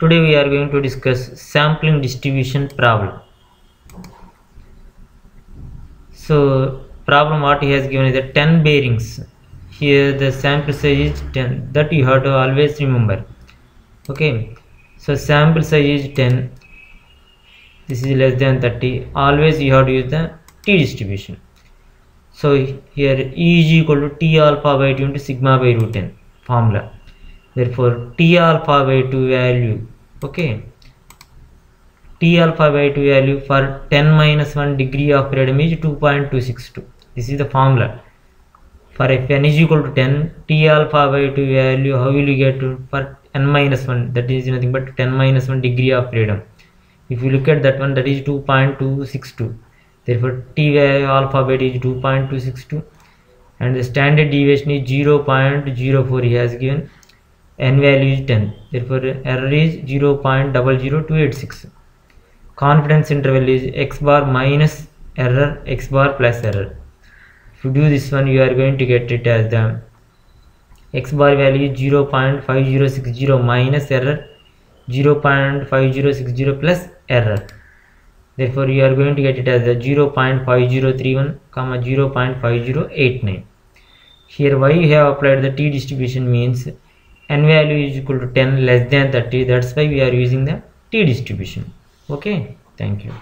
today we are going to discuss sampling distribution problem. So problem what he has given is the 10 bearings. Here the sample size is 10 that you have to always remember. Okay. So sample size is 10 this is less than 30 always you have to use the t distribution. So here e is equal to t alpha by 2 into sigma by root n formula. Therefore t alpha by 2 value okay. T alpha by 2 value for 10 minus 1 degree of freedom is 2.262 this is the formula. For if n is equal to 10 t alpha by 2 value how will you get for n minus 1 that is nothing but 10 minus 1 degree of freedom. If you look at that one that is 2.262 therefore t alpha by 2 is 2.262 and the standard deviation is 0.04 he has given n value is 10 therefore error is 0.00286 confidence interval is x bar minus error x bar plus error. If you do this one you are going to get it as the x bar value is 0.5060 minus error 0.5060 plus error. Therefore you are going to get it as a 0.5031 comma 0.5089 here why you have applied the t distribution means n value is equal to 10 less than 30 that's why we are using the t distribution. Okay? Thank you